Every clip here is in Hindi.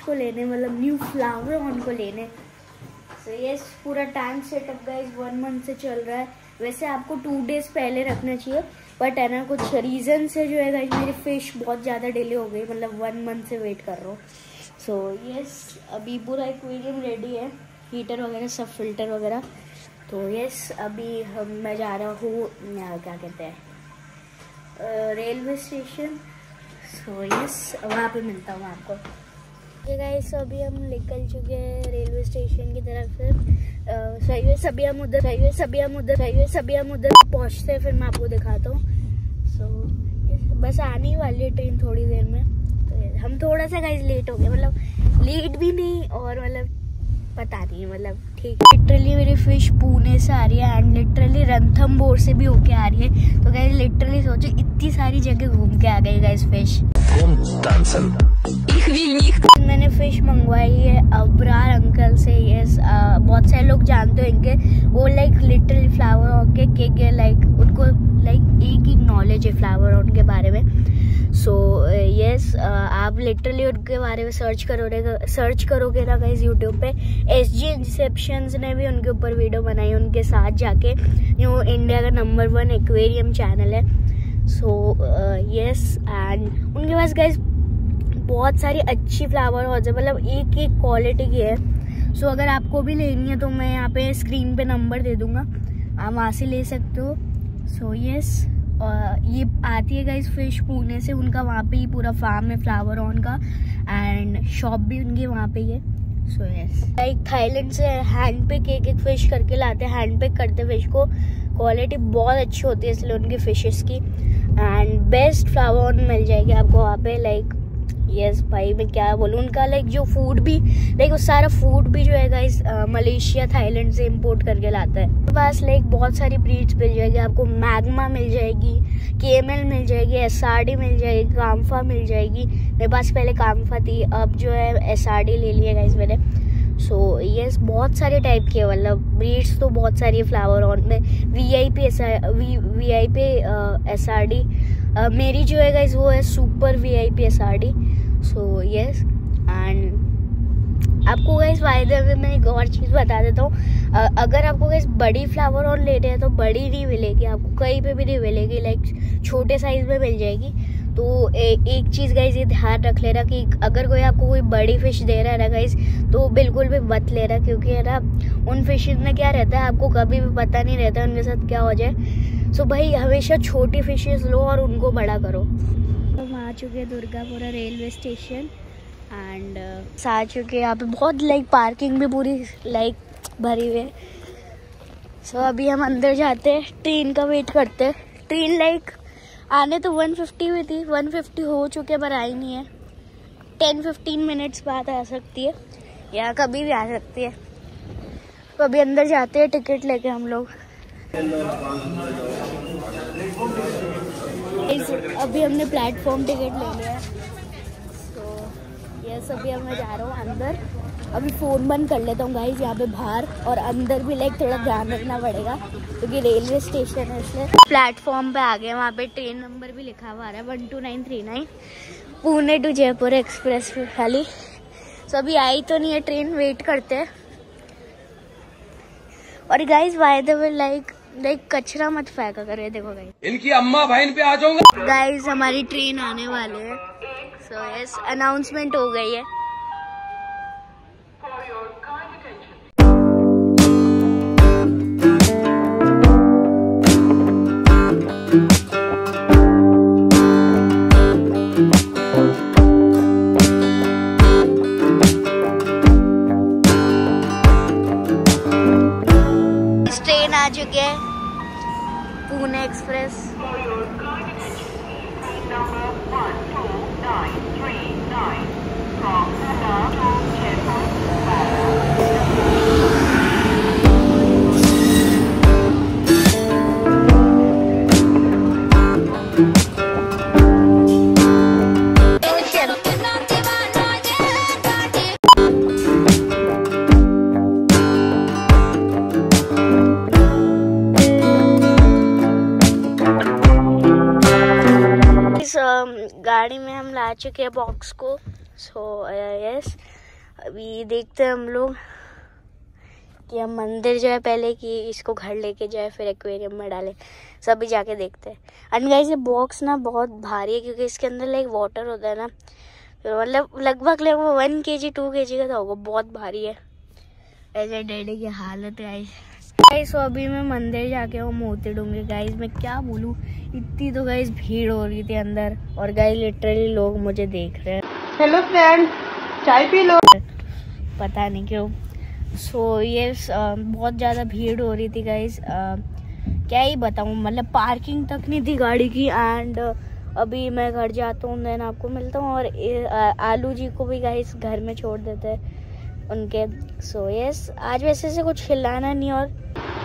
को लेने मतलब न्यू फ्लावर ऑन को लेने। सो so, ये पूरा tank setup guys one month से चल रहा है। वैसे आपको टू डेज़ पहले रखना चाहिए बट है ना कुछ रीज़न से जो है गाइस मेरी फ़िश बहुत ज़्यादा डिले हो गई मतलब वन मंथ से वेट कर रहा हूँ। सो यस अभी पूरा एक्वेरियम रेडी है हीटर वगैरह सब फ़िल्टर वगैरह। तो यस अभी हम मैं जा रहा हूँ क्या कहते हैं रेलवे स्टेशन सो यस वहाँ पे मिलता हूँ आपको। ये गाइस अभी हम निकल चुके हैं रेलवे स्टेशन की तरफ़ से सही सभी हम उधर सही सभी हम उधर सही सभी हम उधर पहुँचते हैं फिर मैं आपको दिखाता हूँ। सो so, बस आने ही वाली है ट्रेन थोड़ी देर में। तो हम थोड़ा सा गाइस लेट हो गए मतलब लेट भी नहीं और मतलब पता नहीं मतलब ठीक लिटरली मेरी फ़िश पुणे से आ रही है एंड लिटरली रणथम्बोर से भी होके आ रही है। तो गाइस लिटरली सोचो इतनी सारी जगह घूम के आ गई गाइस फ़िश मैंने फ़िश मंगवाई है अबरार अंकल से यस बहुत सारे लोग जानते हो इनके वो लाइक लिटरली फ्लावर के के लाइक उनको लाइक एक ही नॉलेज है फ्लावर ऑन के बारे में। सो यस uh, uh, आप लिटरली उनके बारे में सर्च करोगे सर्च करोगे ना गाइज़ यूट्यूब पे एस जी इंसेप्शंस ने भी उनके ऊपर वीडियो बनाई उनके साथ जाके जो इंडिया का नंबर वन एक्वेरियम चैनल है। सो यस एंड उनके पास गाइज़ बहुत सारी अच्छी फ्लावर हो है मतलब एक एक क्वालिटी की है। सो so, अगर आपको भी लेनी है तो मैं यहाँ पे स्क्रीन पे नंबर दे दूँगा आप वहाँ से ले सकते हो। सो so, यस yes, ये आती है गाइस फ़िश पुणे से, उनका वहाँ पे ही पूरा फार्म है फ्लावर ऑन का एंड शॉप भी उनकी वहाँ पे ही है। सो यस लाइक थाईलैंड से हैंड पिक एक एक फ़िश करके लाते हैं हैंड पिक करते फ़िश को क्वालिटी बहुत अच्छी होती है इसलिए उनकी फिशेस की एंड बेस्ट फ्लावर ऑन मिल जाएगी आपको वहाँ पे लाइक यस भाई मैं क्या बोलूँ? उनका लाइक जो फ़ूड भी लाइक वो सारा फ़ूड भी जो है गाइस मलेशिया थाईलैंड से इंपोर्ट करके लाता है। मेरे पास लाइक बहुत सारी ब्रीड्स मिल जाएगी आपको मैगमा मिल जाएगी केमल मिल जाएगी एसआरडी मिल जाएगी काम्फा मिल जाएगी। मेरे पास पहले काम्फा थी अब जो है एसआरडी ले लिया गाइस मैंने। सो so, यस yes, बहुत सारे टाइप के मतलब ब्रीड्स तो बहुत सारी फ्लावर ऑन में। V I P S V V I P S R D मेरी जो है गाइज़ वो है super V I P S R D so yes and आपको गाइज़ फ़ायदे में मैं एक और चीज़ बता देता हूँ। अगर आपको गाइज़ बड़ी फ्लावर और लेते हैं तो बड़ी नहीं मिलेगी आपको कहीं पे भी नहीं मिलेगी लाइक छोटे साइज़ में मिल जाएगी। तो ए, एक चीज़ गाइज़ ये ध्यान रख लेना कि अगर कोई आपको कोई बड़ी फ़िश दे रहा है ना गाइज़ तो बिल्कुल भी मत ले रहा क्योंकि है ना उन फिशेज में क्या रहता है आपको कभी भी पता नहीं रहता उनके साथ क्या हो जाए। सो भाई हमेशा छोटी फिशेज लो और उनको बड़ा करो। आ चुके हैं Durgapura railway station and uh, आ चुके हैं। यहाँ पे बहुत लाइक पार्किंग भी पूरी लाइक भरी हुई है। सो अभी हम अंदर जाते हैं। ट्रेन का वेट करते हैं। ट्रेन लाइक आने तो 150 हुई थी। 150 हो चुके पर आई नहीं है। 10-15 मिनट्स बाद आ सकती है। या कभी भी आ सकती है। तो अभी अंदर जाते हैं टिकट लेके हम लोग। अभी हमने प्लेटफॉर्म टिकट ले लिया है। तो यस अभी अब मैं जा रहा हूँ अंदर। अभी फ़ोन बंद कर लेता हूँ गाइज़ यहाँ पे बाहर। और अंदर भी लाइक थोड़ा ध्यान रखना पड़ेगा, क्योंकि रेलवे स्टेशन है इसलिए। प्लेटफॉर्म पे आ गए, वहाँ पे ट्रेन नंबर भी लिखा हुआ आ रहा है one two nine three nine Pune to Jaipur express पे खाली। सो अभी आई तो नहीं है ट्रेन वेट करते हैं। और guys by the like like कचरा मत फेंका करे देखो गाई इनकी अम्मा बहन पे आ जाऊँगा। गाइज़ हमारी ट्रेन आने वाले है. सो यस अनाउंसमेंट हो गई है. गाड़ी में हम ला चुके हैं बॉक्स को। सो यस uh, अभी देखते हैं हम लोग कि हम मंदिर जाए पहले कि इसको घर लेके जाए फिर एक्वेरियम में डालें। सभी जाके देखते हैं। एंड गाइस ये बॉक्स ना बहुत भारी है क्योंकि इसके अंदर लाइक वाटर होता है ना। तो मतलब लगभग लगभग वन के जी टू के जी का तो होगा। बहुत भारी है। ऐसे डैडी की हालत गाइस गाइस अभी मैं मंदिर जाके वो मोती डूँगी गाइस मैं क्या बोलूँ? इतनी तो गाइस भीड़ हो रही थी अंदर। और गाइस लिटरली लोग मुझे देख रहे हैं। हेलो फ्रेंड चाय पी लो। पता नहीं क्यों। सो so, ये uh, बहुत ज़्यादा भीड़ हो रही थी गाइस uh, क्या ही बताऊँ? मतलब पार्किंग तक नहीं थी गाड़ी की। एंड uh, अभी मैं घर जाता हूँ देन आपको मिलता हूँ। और uh, आलू जी को भी गाइस घर में छोड़ देते हैं उनके। सो so, यस yes, आज वैसे से कुछ खिलाना नहीं और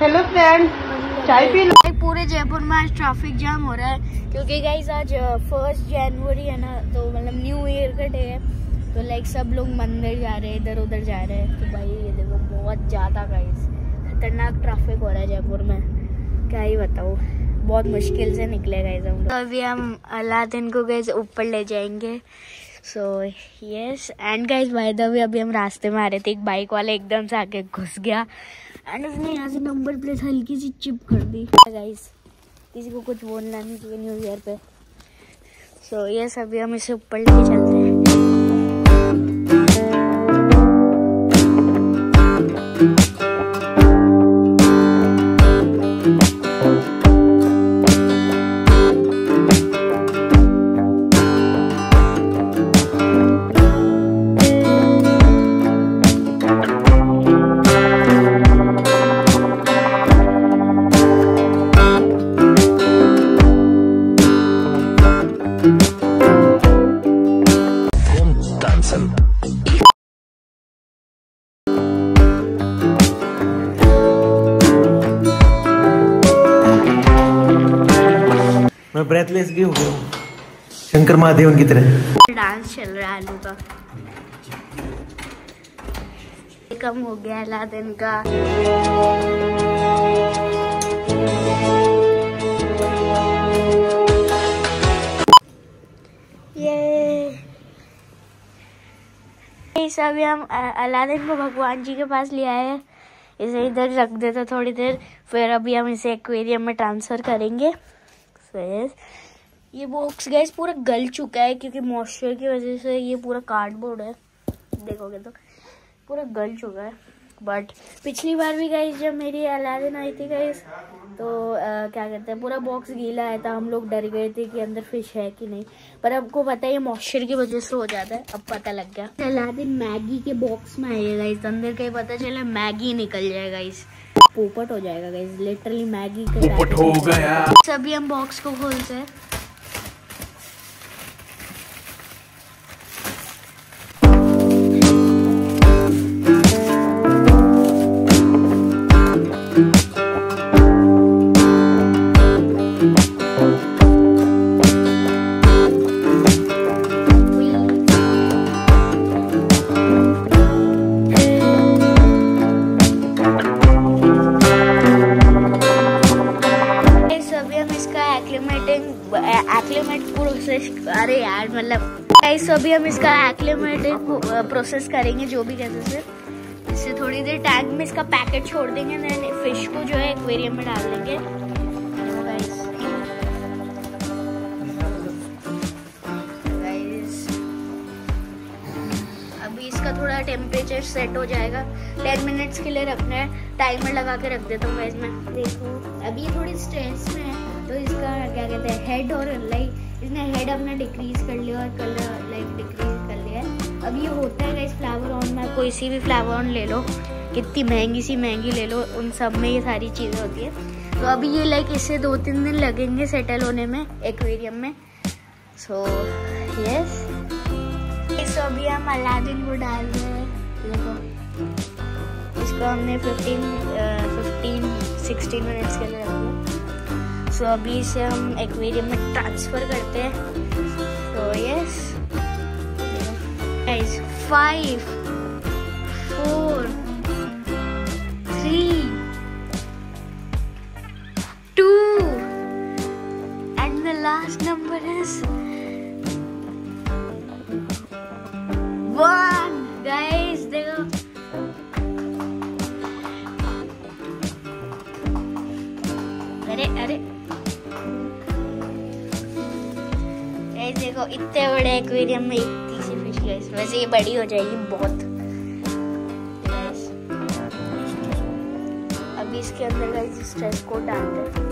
हेलो फ्रेंड चाय पी लो। पूरे जयपुर में आज ट्रैफ़िक जाम हो रहा है, क्योंकि गाइस आज फ़र्स्ट जनवरी है ना तो मतलब न्यू ईयर का डे है। तो लाइक सब लोग मंदिर जा रहे हैं इधर उधर जा रहे हैं। तो भाई, ये देखो, बहुत ज़्यादा गाइस खतरनाक ट्रैफ़िक हो रहा है जयपुर में। क्या ही बताओ बहुत मुश्किल से निकले गाइस हम तो अभी हम अलादीन को गए ऊपर ले जाएँगे। So yes and guys by the अभी हम रास्ते में आ रहे थे, एक बाइक वाला एकदम से आके घुस गया। एंड उसने यहाँ से नंबर प्लेट हल्की सी चिप कर दी। गाइस किसी को कुछ बोलना नहीं चाहिए न्यू ईयर पे। सो so, यस अभी हम इसे ऊपर लेके चलते हैं। शंकर महादेवन की तरह। डांस चल रहा है आलू का। कम हो गया अलादीन का। ये इस अभी हम अलादीन को भगवान जी के पास ले आए हैं। इसे इधर रख देते थोड़ी देर फिर अभी हम इसे एक्वेरियम में ट्रांसफ़र करेंगे। So, yes. ये बॉक्स गैस पूरा गल चुका है क्योंकि मॉइस्चर की वजह से ये पूरा कार्डबोर्ड है। देखोगे तो पूरा गल चुका है। बट पिछली बार भी गई जब मेरी अलादीन आई थी गाइस तो अ, क्या कहते हैं पूरा बॉक्स गीला आया था। हम लोग डर गए थे कि अंदर फ़िश है कि नहीं। पर आपको पता है ये मॉइस्चर की वजह से हो जाता है। अब पता लग गया। अलादीन मैगी के बॉक्स में आएगा गाइस अंदर कहीं पता चला मैगी निकल जाएगा इस पोपट हो जाएगा गाइस लिटरली मैगी का हो गया। सभी हम बॉक्स को खोलते हैं। एक्लिमेटिंग एक्लिमेट प्रोसेस अरे यार मतलब गाइस अभी हम इसका एक्लिमेटिंग प्रोसेस करेंगे, जो भी कहते हैं इससे थोड़ी देर टैंक में इसका पैकेट छोड़ देंगे देन फ़िश को जो है एक्वेरियम में डाल देंगे। इसका थोड़ा टेम्परेचर सेट हो जाएगा। टेन मिनट्स के लिए रखना है। टाइमर लगा के रख देता हूँ मैं। देखो, अभी ये थोड़ी स्ट्रेस में है। तो इसका क्या कहते हैं हेड और लाइक इसने हेड अपना डिक्रीज कर लिया और कलर लाइक डिक्रीज कर लिया अब ये होता है गाइस फ्लावर ऑन में कोई सी भी फ्लावर ऑन ले लो कितनी महँगी सी महँगी ले लो उन सब में ये सारी चीज़ें होती है। तो अभी ये लाइक इससे दो तीन दिन लगेंगे सेटल होने में एक्वेरियम में। So so, yes yes. So अभी हम अलादीन को डाल रहे हैं। इसको हमने 15 फिफ्टीन सिक्सटीन मिनट्स के लिए रख। सो so, अभी इसे हम एक्वेरियम में ट्रांसफ़र करते हैं। तो yes as five four three two and the last number is one guys देखो। अरे अरे। देखो, इतने बड़े एक्वेरियम में इतनी सी फ़िश गाइस वैसे ये बड़ी हो जाएगी बहुत। अभी इसके अंदर गाइस स्ट्रेस को डालते हैं।